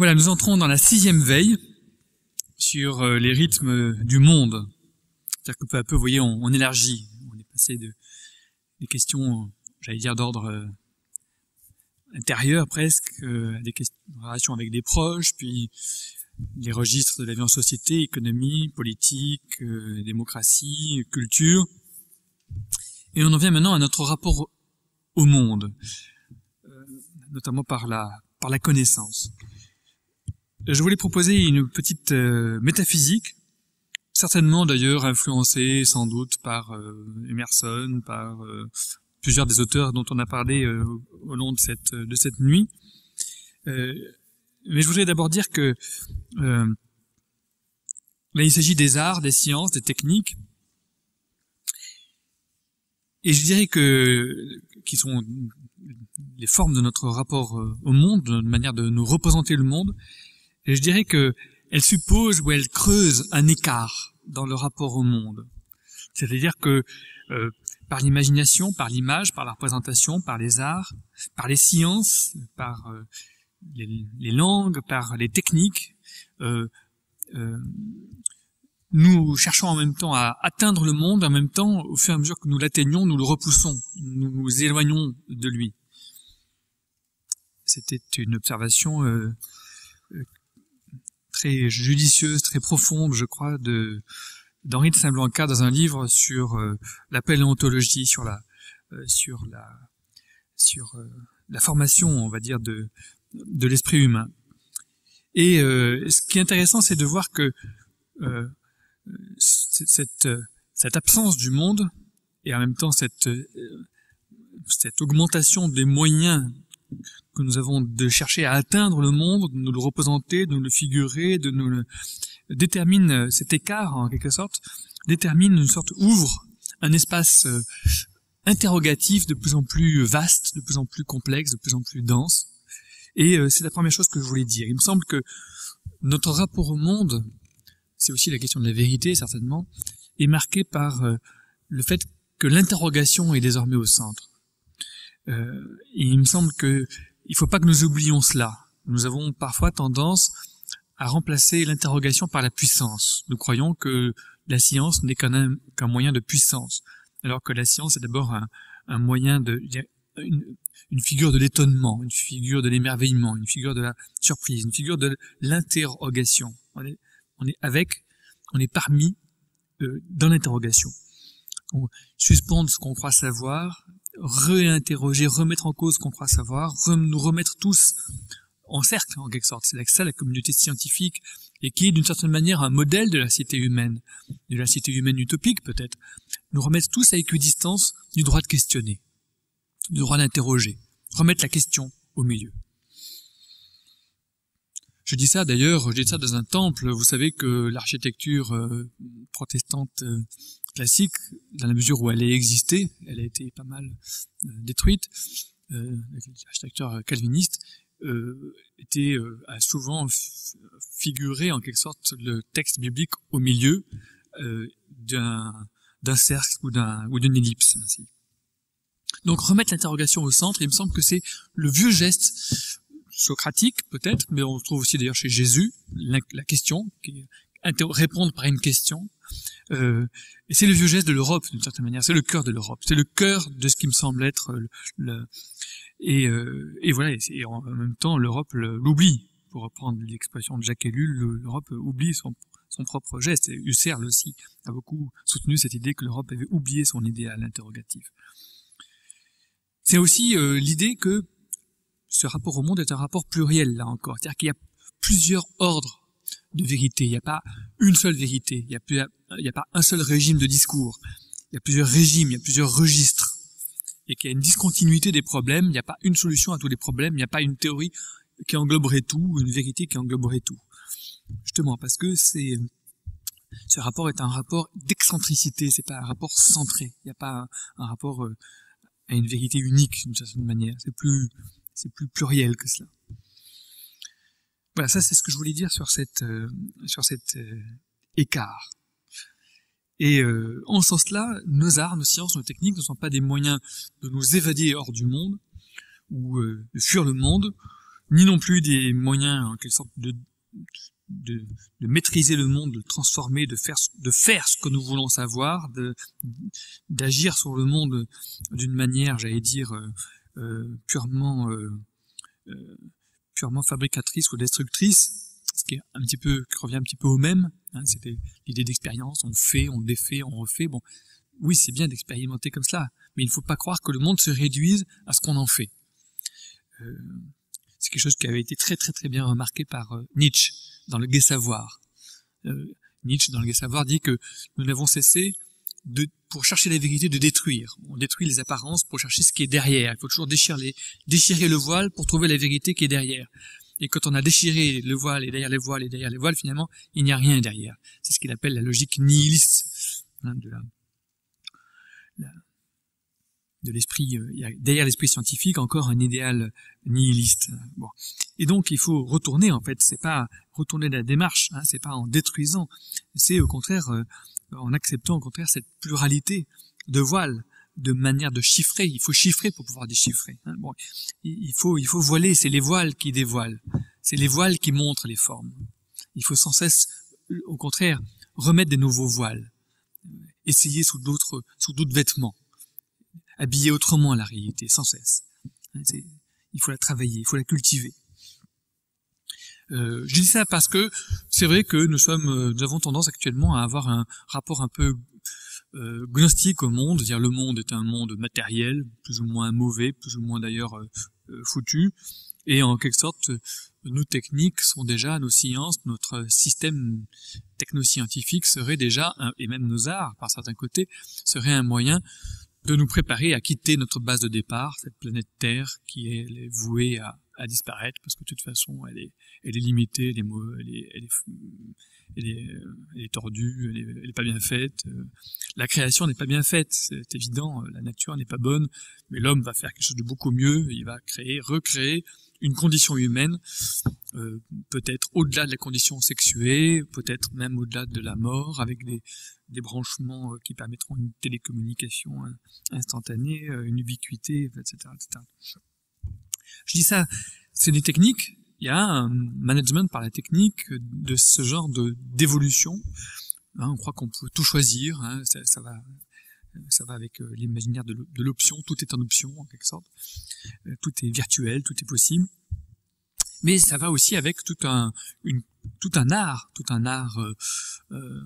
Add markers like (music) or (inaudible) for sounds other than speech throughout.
Voilà, nous entrons dans la sixième veille sur euh, les rythmes du monde. C'est-à-dire que peu à peu, vous voyez, on, élargit. On est passé de des questions, j'allais dire, d'ordre euh, intérieur presque, euh, à des questions, relations avec des proches, puis les registres de la vie en société, économie, politique, démocratie, culture. Et on en vient maintenant à notre rapport au monde, notamment par la, par la connaissance. Je voulais proposer une petite euh, métaphysique, certainement d'ailleurs influencée sans doute par euh, Emerson, par euh, plusieurs des auteurs dont on a parlé au long de cette, de cette nuit. mais je voudrais d'abord dire que là, il s'agit des arts, des sciences, des techniques, et je dirais que qui sont les formes de notre rapport au monde, de notre manière de nous représenter le monde, et je dirais que elle suppose ou elle creuse un écart dans le rapport au monde. C'est-à-dire que euh, par l'imagination, par l'image, par la représentation, par les arts, par les sciences, par euh, les, langues, par les techniques, euh, nous cherchons en même temps à atteindre le monde, en même temps, au fur et à mesure que nous l'atteignons, nous le repoussons, nous nous éloignons de lui. C'était une observation très judicieuse, très profonde, je crois, de d'Henri de Saint-Blanca dans un livre sur euh, la paléontologie, sur la euh, sur la sur euh, la formation, on va dire, de de l'esprit humain. Et ce qui est intéressant, c'est de voir que cette cette absence du monde et en même temps cette cette augmentation des moyens que nous avons de chercher à atteindre le monde, de nous le représenter, de nous le figurer, de nous le détermine euh, cet écart en quelque sorte, détermine une sorte ouvre un espace euh, interrogatif de plus en plus vaste, de plus en plus complexe, de plus en plus dense. Et euh, c'est la première chose que je voulais dire. Il me semble que notre rapport au monde, c'est aussi la question de la vérité certainement, est marqué par le fait que l'interrogation est désormais au centre. Euh, il me semble que il faut pas que nous oublions cela. Nous avons parfois tendance à remplacer l'interrogation par la puissance. Nous croyons que la science n'est qu'un moyen de puissance, alors que la science est d'abord un, moyen de une, une figure de l'étonnement, une figure de l'émerveillement, une figure de la surprise, une figure de l'interrogation. On est, avec, on est parmi euh, dans l'interrogation. On suspend ce qu'on croit savoir réinterroger, remettre en cause ce qu'on croit savoir, nous remettre tous en cercle, en quelque sorte. C'est ça la communauté scientifique, et qui est d'une certaine manière un modèle de la cité humaine, de la cité humaine utopique peut-être. Nous remettre tous à équidistance du droit de questionner, du droit d'interroger, remettre la question au milieu. Je dis ça d'ailleurs, je dis ça dans un temple. Vous savez que l'architecture euh, protestante euh, classique, dans la mesure où elle a existé, elle a été pas mal euh, détruite, l'architecture calviniste était a souvent figuré en quelque sorte le texte biblique au milieu d'un cercle ou d'un ou d'une ellipse. Donc remettre l'interrogation au centre, il me semble que c'est le vieux geste socratique peut-être, mais on trouve aussi d'ailleurs chez Jésus la, question, qui répondre par une question. Euh, et c'est le vieux geste de l'Europe d'une certaine manière, c'est le cœur de l'Europe, c'est le cœur de ce qui me semble être le, et, euh, et voilà, et, en même temps l'Europe l'oublie, pour reprendre l'expression de Jacques Ellul, l'Europe oublie son, son propre geste. Et Husserl aussi a beaucoup soutenu cette idée que l'Europe avait oublié son idéal interrogatif. C'est aussi euh, l'idée que ce rapport au monde est un rapport pluriel, là encore. C'est-à-dire qu'il y a plusieurs ordres de vérité. Il n'y a pas une seule vérité. Il n'y a, pas un seul régime de discours. Il y a plusieurs régimes, il y a plusieurs registres. Et qu'il y a une discontinuité des problèmes. Il n'y a pas une solution à tous les problèmes. Il n'y a pas une théorie qui engloberait tout, une vérité qui engloberait tout. Justement, parce que c'est, ce rapport est un rapport d'excentricité, c'est pas un rapport centré. Il n'y a pas un, rapport euh, à une vérité unique d'une certaine manière. C'est plus, c'est plus pluriel que cela. Voilà, ça c'est ce que je voulais dire sur cette euh, sur cet euh, écart. Et euh, en ce sens-là, nos arts, nos sciences, nos techniques ne sont pas des moyens de nous évader hors du monde ou de fuir le monde, ni non plus des moyens en quelque sorte de, de, de, maîtriser le monde, de le transformer, de faire, de faire ce que nous voulons savoir, d'agir sur le monde d'une manière, j'allais dire, euh, euh purement, euh, euh, purement fabricatrice ou destructrice, ce qui un petit peu, qui revient un petit peu au même. Hein, c'était l'idée d'expérience, on fait, on défait, on refait. Bon, oui, c'est bien d'expérimenter comme cela, mais il ne faut pas croire que le monde se réduise à ce qu'on en fait. Euh, c'est quelque chose qui avait été très très très bien remarqué par euh, Nietzsche dans le Gai Savoir. Euh, Nietzsche dans le Gai Savoir dit que nous n'avons cessé de, pour chercher la vérité, de détruire. On détruit les apparences pour chercher ce qui est derrière. Il faut toujours déchirer, déchirer le voile pour trouver la vérité qui est derrière. Et quand on a déchiré le voile et derrière les voiles et derrière les voiles, finalement, il n'y a rien derrière. C'est ce qu'il appelle la logique nihiliste hein, de la, de l'esprit, euh, derrière l'esprit scientifique encore un idéal nihiliste. Bon. Et donc il faut retourner en fait, c'est pas retourner la démarche, hein, c'est pas en détruisant, c'est au contraire euh, en acceptant au contraire cette pluralité de voiles, de manière de chiffrer. Il faut chiffrer pour pouvoir déchiffrer. Hein. Il faut il faut voiler, c'est les voiles qui dévoilent, c'est les voiles qui montrent les formes. Il faut sans cesse, au contraire, remettre des nouveaux voiles, essayer sous d'autres sous d'autres vêtements habiller autrement la réalité, sans cesse. Il faut la travailler, il faut la cultiver. Euh, je dis ça parce que c'est vrai que nous sommes, euh, nous avons tendance actuellement à avoir un rapport un peu euh, gnostique au monde, dire le monde est un monde matériel, plus ou moins mauvais, plus ou moins d'ailleurs euh, euh, foutu, et en quelque sorte, nos techniques sont déjà, nos sciences, notre système technoscientifique serait déjà, et même nos arts, par certains côtés, serait un moyen de nous préparer à quitter notre base de départ, cette planète Terre qui est, vouée à, à, disparaître parce que de toute façon elle est, limitée, elle est, elle est, est, elle est, tordue, elle est, elle est, pas bien faite. La création n'est pas bien faite, c'est évident, la nature n'est pas bonne, mais l'homme va faire quelque chose de beaucoup mieux, il va créer, recréer une condition humaine, euh, peut-être au-delà de la condition sexuée, peut-être même au-delà de la mort, avec des, des branchements euh, qui permettront une télécommunication hein, instantanée, euh, une ubiquité, etc., etc. Je dis ça, c'est des techniques. Il y a un management par la technique de ce genre de d'évolution. Hein, on croit qu'on peut tout choisir. Hein, ça, va, ça va avec euh, l'imaginaire de l'option. Tout est en option en quelque sorte. Tout est virtuel, tout est possible. Mais ça va aussi avec tout un, tout un art, tout un art euh,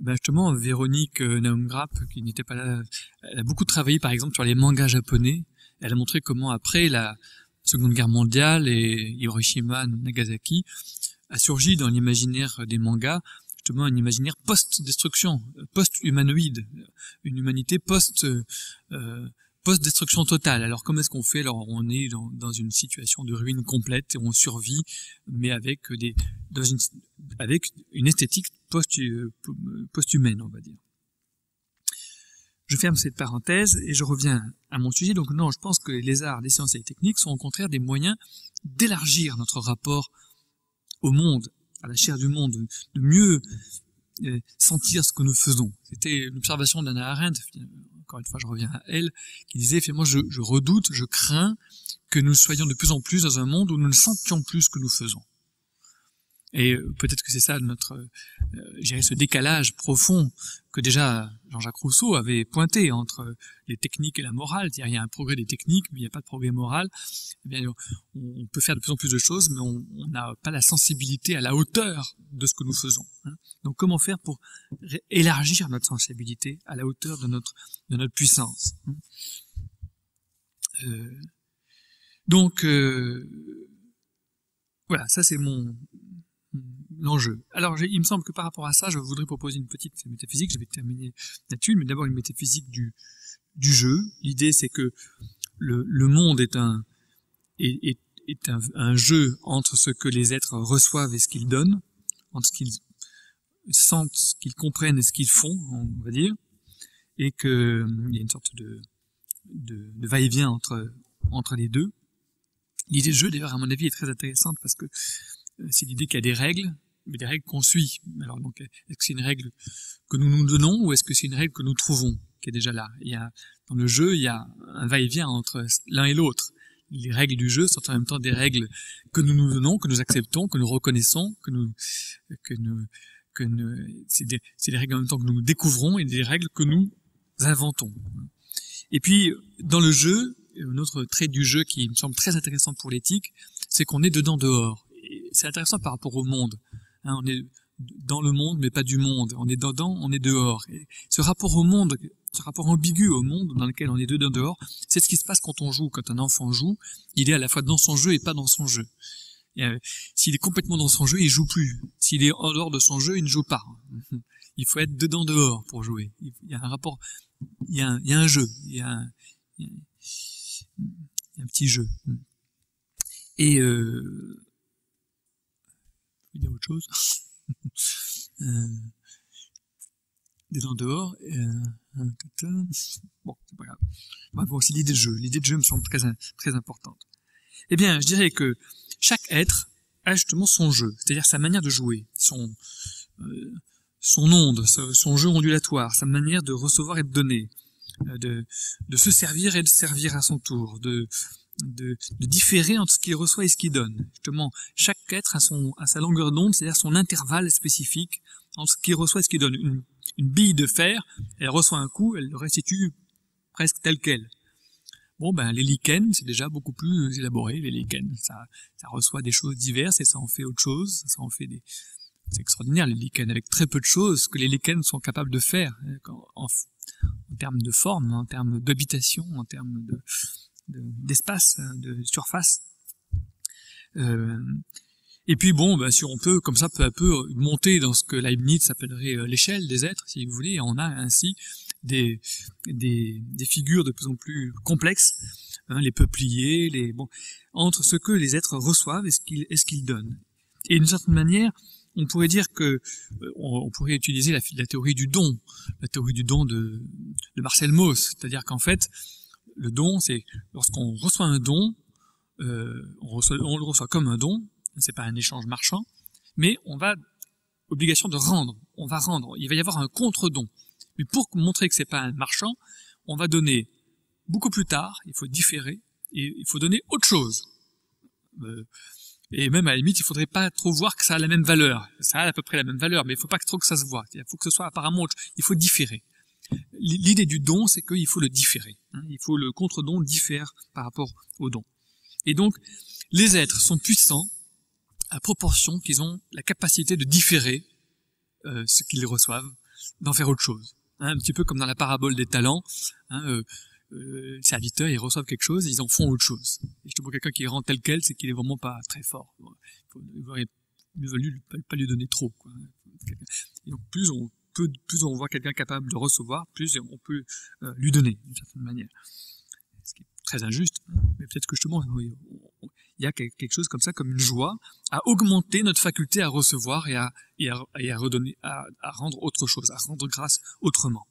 ben justement, Véronique euh, Naumgrap, qui n'était pas là, elle a beaucoup travaillé par exemple sur les mangas japonais. Elle a montré comment après la Seconde Guerre mondiale et Hiroshima, Nagasaki, a surgi dans l'imaginaire des mangas justement un imaginaire post-destruction, post-humanoïde, une humanité post euh, post-destruction totale. Alors comment est-ce qu'on fait? Alors on est dans, une situation de ruine complète et on survit, mais avec des dans une, avec une esthétique post, post-humaine, on va dire. Je ferme cette parenthèse et je reviens à mon sujet. Donc non, je pense que les arts, les sciences et les techniques sont au contraire des moyens d'élargir notre rapport au monde, à la chair du monde, de mieux euh, sentir ce que nous faisons. C'était l'observation d'Anna Arendt, encore une fois je reviens à elle, qui disait finalement je, je redoute, je crains que nous soyons de plus en plus dans un monde où nous ne sentions plus ce que nous faisons. Et euh, peut-être que c'est ça notre, euh, ce décalage profond que déjà Jean-Jacques Rousseau avait pointé entre les techniques et la morale. Il y a un progrès des techniques, mais il n'y a pas de progrès moral. Eh bien, on peut faire de plus en plus de choses, mais on n'a pas la sensibilité à la hauteur de ce que nous faisons. Hein. Donc, comment faire pour élargir notre sensibilité à la hauteur de notre de notre puissance hein. euh, Donc, euh, voilà, ça c'est mon Alors, il me semble que par rapport à ça, je voudrais proposer une petite métaphysique. Je vais terminer là-dessus, mais d'abord une métaphysique du, jeu. L'idée, c'est que le, monde est un jeu entre ce que les êtres reçoivent et ce qu'ils donnent, entre ce qu'ils sentent, ce qu'ils comprennent et ce qu'ils font, on va dire, et que il y a une sorte de va-et-vient entre entre les deux. L'idée de jeu, d'ailleurs, à mon avis, est très intéressante parce que euh, c'est l'idée qu'il y a des règles, mais des règles qu'on suit. Alors donc, est-ce que c'est une règle que nous nous donnons ou est-ce que c'est une règle que nous trouvons, qui est déjà là? Il y a dans le jeu, il y a un va-et-vient entre l'un et l'autre. les règles du jeu sont en même temps des règles que nous nous donnons, que nous acceptons, que nous reconnaissons, que nous, que nous, que nous, c'est des, règles en même temps que nous découvrons et des règles que nous inventons. Et puis, dans le jeu, un autre trait du jeu qui me semble très intéressant pour l'éthique, c'est qu'on est dedans dehors. C'est intéressant par rapport au monde. Hein, on est dans le monde, mais pas du monde. On est dedans, on est dehors. Ce rapport au monde, ce rapport ambigu au monde dans lequel on est dedans dehors, c'est ce qui se passe quand on joue. Quand un enfant joue, il est à la fois dans son jeu et pas dans son jeu. Euh, s'il est complètement dans son jeu, il joue plus. S'il est en dehors de son jeu, il ne joue pas. (laughs) Il faut être dedans dehors pour jouer. Il y a un rapport, il y a un, jeu, il y a un, il y a un petit jeu. Et euh, je dire autre chose. (laughs) euh, dedans dehors. Euh, bon, c'est pas grave. Voir aussi l'idée de jeu. L'idée de jeu me semble très très importante. Eh bien, je dirais que chaque être a justement son jeu, c'est-à-dire sa manière de jouer, son euh, son onde, son jeu ondulatoire, sa manière de recevoir et de donner, euh, de, de se servir et de servir à son tour, de, de, de différer entre ce qu'il reçoit et ce qu'il donne. Justement, chaque être a, son, a sa longueur d'onde, c'est-à-dire son intervalle spécifique entre ce qu'il reçoit et ce qu'il donne. Une, une bille de fer, elle reçoit un coup, elle le restitue presque tel quel. Bon, ben, les lichens, c'est déjà beaucoup plus élaboré, les lichens. Ça, ça reçoit des choses diverses et ça en fait autre chose, ça en fait des, c'est extraordinaire les lichens, avec très peu de choses que les lichens sont capables de faire en, en, termes de forme, en termes d'habitation, en termes de, d'espace, de, de, surface. Euh, et puis bon, bah, si on peut, comme ça, peu à peu, monter dans ce que Leibniz appellerait euh, l'échelle des êtres, si vous voulez, on a ainsi des, des, des figures de plus en plus complexes, hein, les peupliers, les bon, entre ce que les êtres reçoivent et ce qu'ils ce qu'ils donnent. Et d'une certaine manière, on pourrait dire que euh, on, pourrait utiliser la, la, théorie du don, la théorie du don de, de Marcel Mauss, c'est-à-dire qu'en fait, le don, c'est lorsqu'on reçoit un don, euh, on, le reçoit comme un don, c'est pas un échange marchand, mais on va obligation de rendre, on va rendre, il va y avoir un contre-don. Mais pour montrer que c'est pas un marchand, on va donner beaucoup plus tard, il faut différer, et il faut donner autre chose. Euh, et même à la limite, il faudrait pas trop voir que ça a la même valeur. Ça a à peu près la même valeur, mais il faut pas trop que ça se voit. Il faut que ce soit apparemment autre. Il faut différer. L'idée du don, c'est qu'il faut le différer. Hein. Il faut le contre-don diffère par rapport au don. Et donc, les êtres sont puissants à proportion qu'ils ont la capacité de différer euh, ce qu'ils reçoivent, d'en faire autre chose. Hein, un petit peu comme dans la parabole des talents. Hein, euh, euh, les serviteurs, ils reçoivent quelque chose, ils en font autre chose. Et justement, quelqu'un qui rend tel quel, c'est qu'il est vraiment pas très fort. Il valu pas lui donner trop. Quoi. Et donc, plus on plus on voit quelqu'un capable de recevoir, plus on peut euh, lui donner d'une certaine manière. Ce qui est très injuste, mais peut-être que justement, il y a quelque chose comme ça, comme une joie, à augmenter notre faculté à recevoir et à, redonner, à, rendre autre chose, à rendre grâce autrement.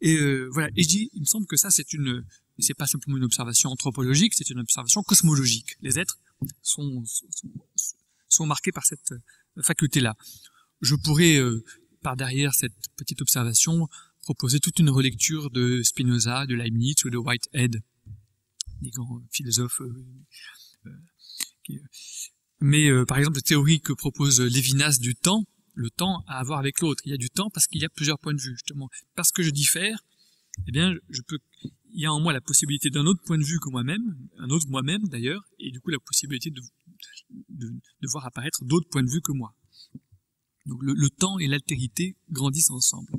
Et euh, voilà. Et je dis, il me semble que ça, c'est une, c'est pas simplement une observation anthropologique, c'est une observation cosmologique. Les êtres sont, marqués par cette faculté-là. Je pourrais, euh, par derrière cette petite observation, proposer toute une relecture de Spinoza, de Leibniz ou de Whitehead, des grands philosophes. Euh, euh qui, mais par exemple, la théorie que propose Lévinas du temps, le temps à avoir avec l'autre. Il y a du temps parce qu'il y a plusieurs points de vue, justement. Parce que je diffère, eh bien, il y a en moi la possibilité d'un autre point de vue que moi-même, un autre moi-même d'ailleurs, et du coup la possibilité de voir apparaître d'autres points de vue que moi. Donc le, temps et l'altérité grandissent ensemble.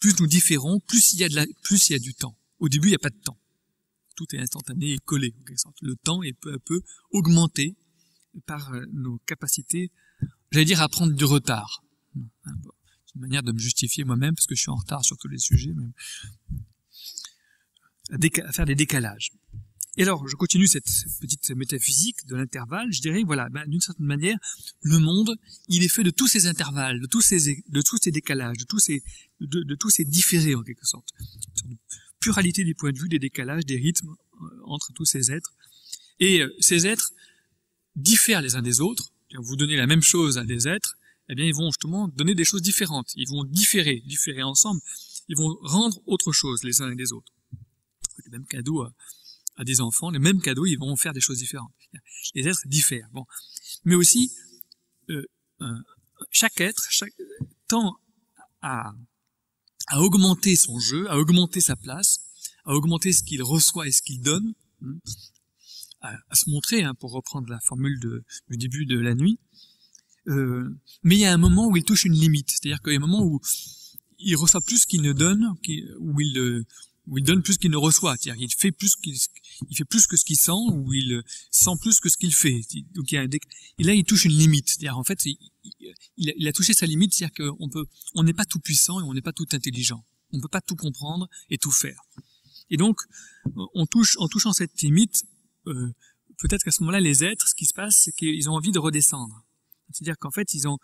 Plus nous différons, plus il y a du temps. Au début, il n'y a pas de temps. Tout est instantané et collé. Le temps est peu à peu augmenté par euh, nos capacités j'allais dire à prendre du retard. C'est une manière de me justifier moi-même parce que je suis en retard sur tous les sujets, à, faire des décalages. Et alors, je continue cette petite métaphysique de l'intervalle. Je dirais, voilà, ben, d'une certaine manière, le monde, il est fait de tous ces intervalles, de tous ces, de tous ces décalages, de tous ces, de, de tous ces différés en quelque sorte. Une pluralité des points de vue, des décalages, des rythmes euh, entre tous ces êtres. Et euh, ces êtres diffèrent les uns des autres, vous donnez la même chose à des êtres, eh bien, ils vont justement donner des choses différentes. Ils vont différer, différer ensemble. Ils vont rendre autre chose les uns et les autres. Le même cadeau à des enfants les mêmes cadeaux, ils vont faire des choses différentes. Les êtres diffèrent. Bon, mais aussi euh, euh, chaque être chaque, tend à, augmenter son jeu, à augmenter sa place, à augmenter ce qu'il reçoit et ce qu'il donne, hein, à, se montrer, hein, pour reprendre la formule du début de la nuit. Euh, mais il y a un moment où il touche une limite, c'est-à-dire qu'il y a un moment où il reçoit plus qu'il ne donne, où il, où il donne plus qu'il ne reçoit, c'est-à-dire qu'il fait plus qu'il il fait plus que ce qu'il sent, ou il sent plus que ce qu'il fait. Donc il y a et là il touche une limite, c'est-à-dire en fait il, a touché sa limite, c'est-à-dire qu'on peut, on n'est pas tout puissant et on n'est pas tout intelligent, on peut pas tout comprendre et tout faire. Et donc on touche, en touchant cette limite, euh, peut-être qu'à ce moment-là les êtres, ce qui se passe, c'est qu'ils ont envie de redescendre, c'est-à-dire qu'en fait ils ont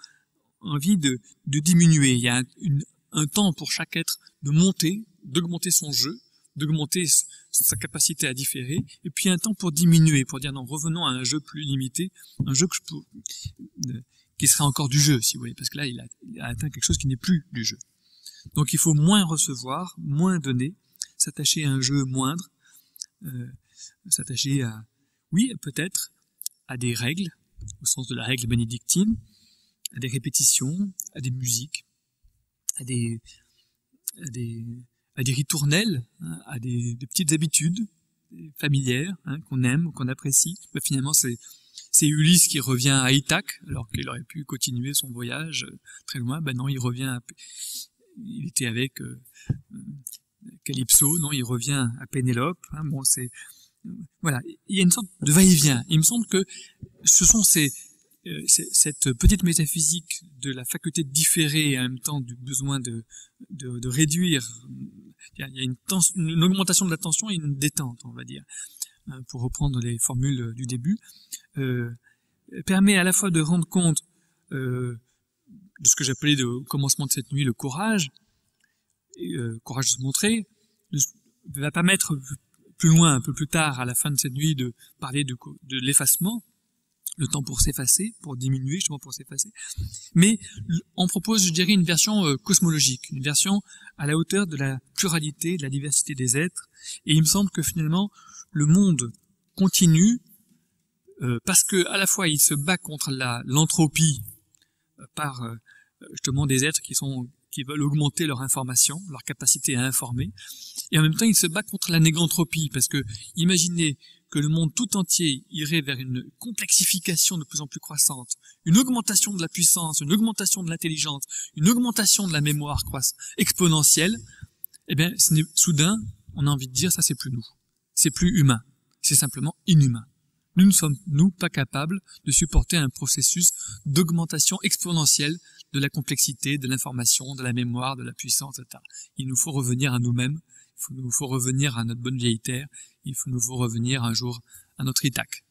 envie de, de diminuer. Il y a une, un temps pour chaque être de monter, d'augmenter son jeu, d'augmenter sa capacité à différer, et puis un temps pour diminuer, pour dire non, revenons à un jeu plus limité, un jeu qui serait encore du jeu, si vous voulez, parce que là, il a, atteint quelque chose qui n'est plus du jeu. Donc il faut moins recevoir, moins donner, s'attacher à un jeu moindre, euh, s'attacher à, oui, peut-être, à des règles, au sens de la règle bénédictine, à des répétitions, à des musiques, à des, à des ritournelles, hein, à des, des, petites habitudes familières hein, qu'on aime, qu'on apprécie. Mais finalement, c'est c'est Ulysse qui revient à Ithaque, alors qu'il aurait pu continuer son voyage euh, très loin. Ben non, il revient. À, il était avec euh, Calypso, non, il revient à Pénélope. Hein, bon, c'est voilà, il y a une sorte de va-et-vient. Il me semble que ce sont ces euh, cette petite métaphysique de la faculté de différer et en même temps du besoin de, de, de réduire, il y a, une, une, augmentation de la tension et une détente, on va dire, hein, pour reprendre les formules du début, euh, permet à la fois de rendre compte euh, de ce que j'appelais au commencement de cette nuit le courage, et, euh, courage de se montrer, va permettre plus loin, un peu plus tard, à la fin de cette nuit, de parler de l'effacement, le temps pour s'effacer, pour diminuer, justement pour s'effacer. Mais on propose, je dirais, une version euh, cosmologique, une version à la hauteur de la pluralité, de la diversité des êtres. Et il me semble que finalement, le monde continue euh, parce que à la fois il se bat contre l'entropie euh, par justement des êtres qui sont qui veulent augmenter leur information, leur capacité à informer, et en même temps il se bat contre la négantropie parce que imaginez que le monde tout entier irait vers une complexification de plus en plus croissante, une augmentation de la puissance, une augmentation de l'intelligence, une augmentation de la mémoire croissante, exponentielle, eh bien, soudain, on a envie de dire, ça c'est plus nous. C'est plus humain. C'est simplement inhumain. Nous ne sommes, nous, pas capables de supporter un processus d'augmentation exponentielle de la complexité, de l'information, de la mémoire, de la puissance, etc. Il nous faut revenir à nous-mêmes, il nous faut revenir à notre bonne vieille terre, il faut nous faut revenir un jour à notre Ithaque.